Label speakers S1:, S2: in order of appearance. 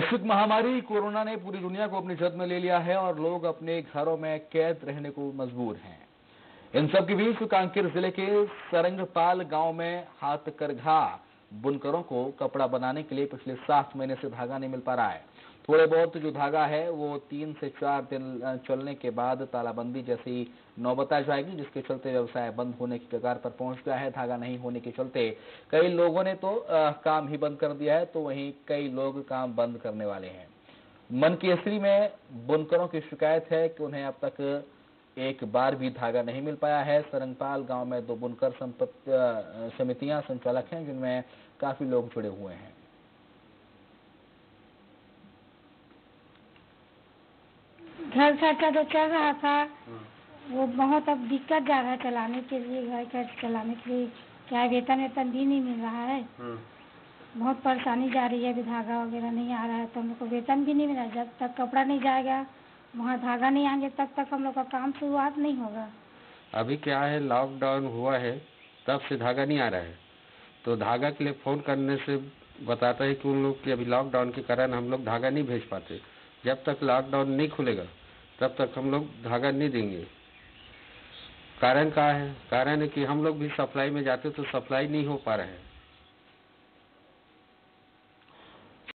S1: वैश्विक महामारी, कोरोना ने पूरी दुनिया को अपनी जद में ले लिया है और लोग अपने घरों में कैद रहने को मजबूर हैं। इन सब के बीच कांकेर ज़िले के सरंगपाल गाँव में हाथ करघा बुनकरों को कपड़ा बनाने के लिए पिछले सात महीने से धागा नहीं मिल पा रहा है। थोड़े बहुत जो धागा है वो तीन से चार दिन चलने के बाद तालाबंदी जैसी नौबत आ जाएगी जिसके चलते व्यवसाय बंद होने की कगार पर पहुँच गया है। धागा नहीं होने के चलते कई लोगों ने तो आ, काम ही बंद कर दिया है तो वहीं कई लोग काम बंद करने वाले हैं। मन की असरी में बुनकरों की शिकायत है कि उन्हें अब तक एक बार भी धागा नहीं मिल पाया है। सरंगपाल गाँव में दो बुनकर संपत्ति समितियाँ संचालक हैं जिनमें काफ़ी लोग जुड़े हुए हैं।
S2: घर खर्चा तो चल रहा था। वो बहुत अब दिक्कत जा रहा है चलाने के लिए घर खर्च चलाने के लिए। क्या वेतन वेतन भी नहीं मिल रहा है। बहुत परेशानी जा रही है अभी धागा वगैरह नहीं आ रहा है तो हमको वेतन भी नहीं मिला। जब तक कपड़ा नहीं जाएगा वहाँ धागा नहीं आएँगे, तब तक हम लोग का काम शुरुआत नहीं होगा।
S3: अभी क्या है लॉकडाउन हुआ है, तब से धागा नहीं आ रहा है। तो धागा के लिए फ़ोन करने से बताता है कि उन लोग की अभी लॉकडाउन के कारण हम लोग धागा नहीं भेज पाते। जब तक लॉकडाउन नहीं खुलेगा, तब तक हम लोग धागा नहीं देंगे। कारण क्या है, कारण है कि हम लोग भी सप्लाई में जाते तो सप्लाई नहीं हो पा रहा है।